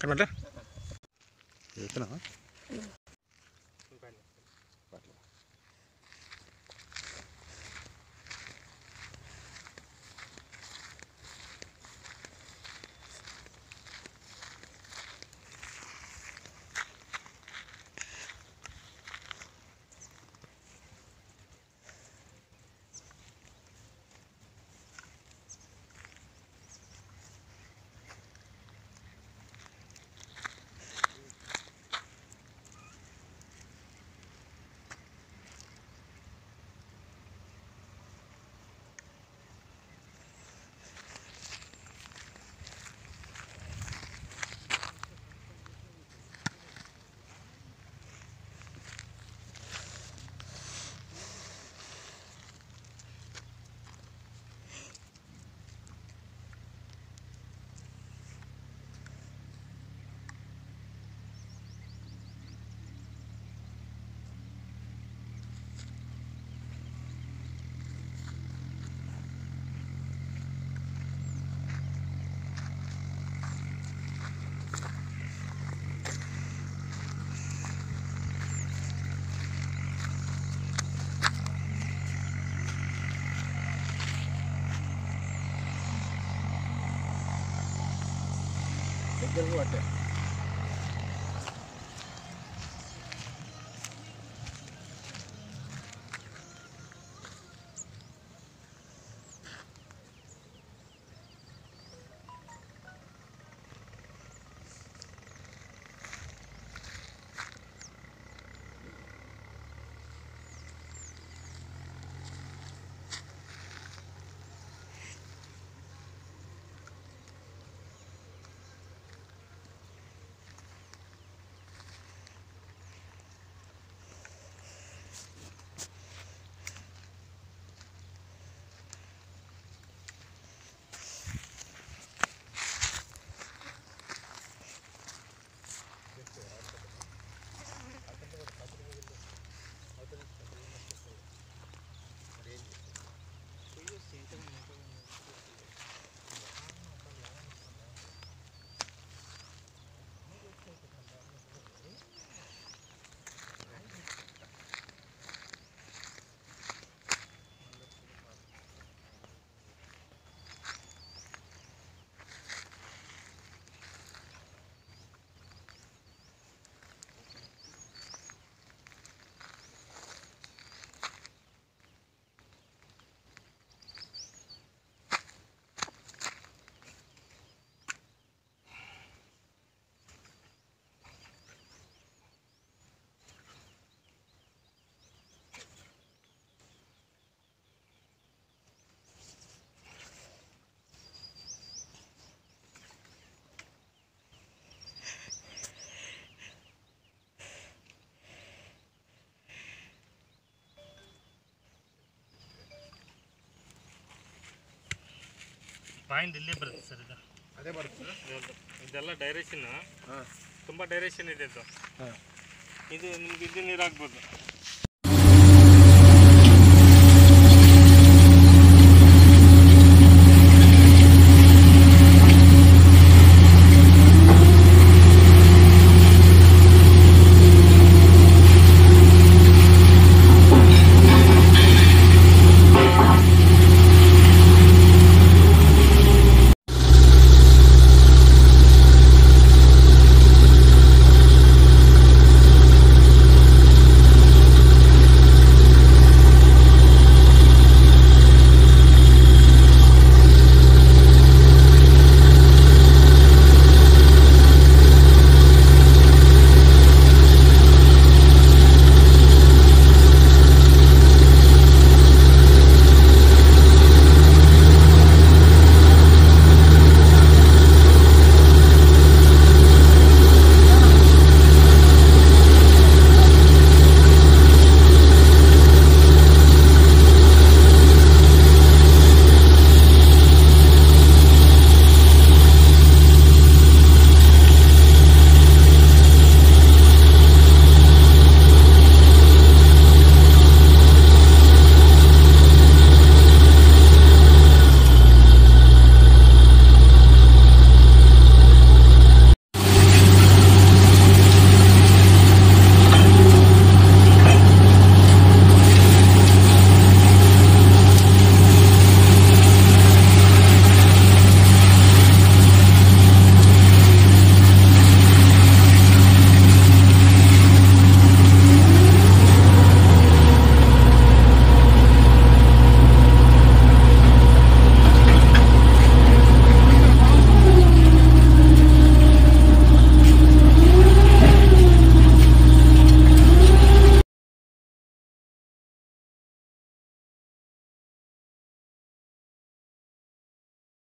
కనట్లే કરવું હતું ಪಾಯಿಂಟ್ ಇಲ್ಲೇ ಬರುತ್ತೆ ಸರ್ ಇದು. ಅದೇ ಬರುತ್ತೆ. ಇದೆಲ್ಲ ಡೈರೆಕ್ಷನ್ ತುಂಬ ಡೈರೆಕ್ಷನ್ ಇದೆ ಇದು. ಇದು ನಿಮ್ಗೆ ಇದು ನೀರು ಆಗ್ಬೋದು